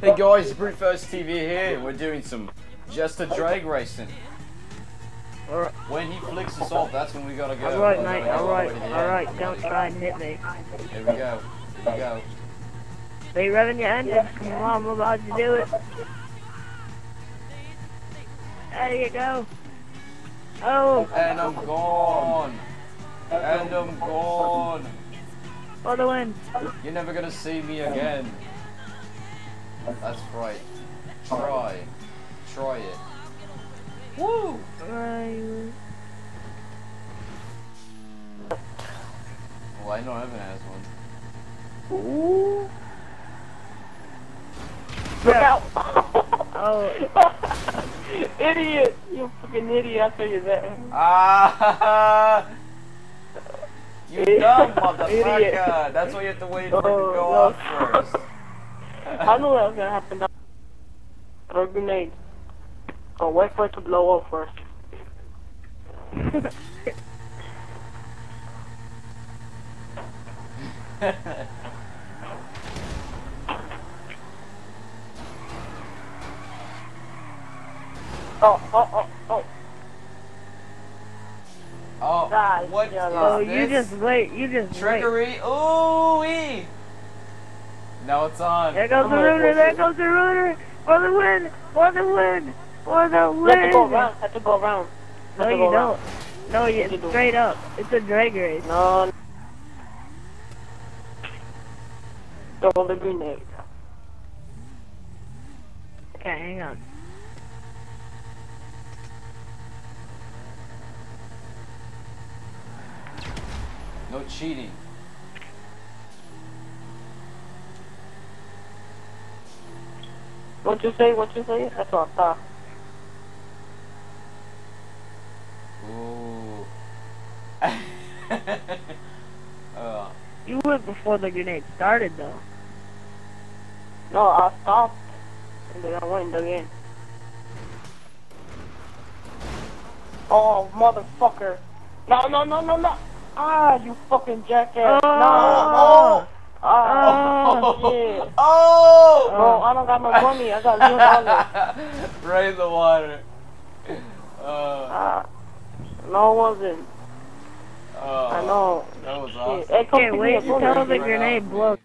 Hey guys, Brute Force TV here, we're doing some just a drag racing. Alright, When he flicks us off, that's when we gotta go. alright, We're mate, gonna go all alright, the way to the end. alright, don't try and hit me. Here we go. Here we go. Are you revving your engine? Come on, I'm about to do it. There you go. Oh, And I'm gone. And I'm gone. For the win. You're never gonna see me again. That's right. Try. Try it. Woo! Right. Well, I know Evan has one. Ooh. Look out! Oh, idiot! You fucking idiot, I tell you that. Ah! You dumb Idiot. motherfucker! That's why you have to wait for it to Oh, go no. off first. I knew that was gonna happen. Throw a grenade. Oh, wait for it to blow up first. Oh, oh, oh, oh. Oh, God, what yeah, is oh, you just wait, you just wait. Trickery? Ooh wee! Now it's on. There goes I'm the gonna rooter, go there for goes the rooter! For the win! For the win! For the You have to go win! around. Have to go around. No, you around. don't. No, you you do. straight up. It's a drag race. No. Throw the grenade. Okay, hang on. No cheating. What you say? What you say? That's what I thought. Ooh. uh, You went before the grenade started, though. No, I stopped. And then I went again. Oh, motherfucker. No, no, no, no, no. Ah, you fucking jackass. Oh. No. Ah, Oh. shit. oh! Bro, I don't got no money. I got zero dollars. right in the water. Uh, Ah. No, it wasn't. oh, I know. That was Shit. awesome. Hey, come Can't wait up. until the grenade off, blows.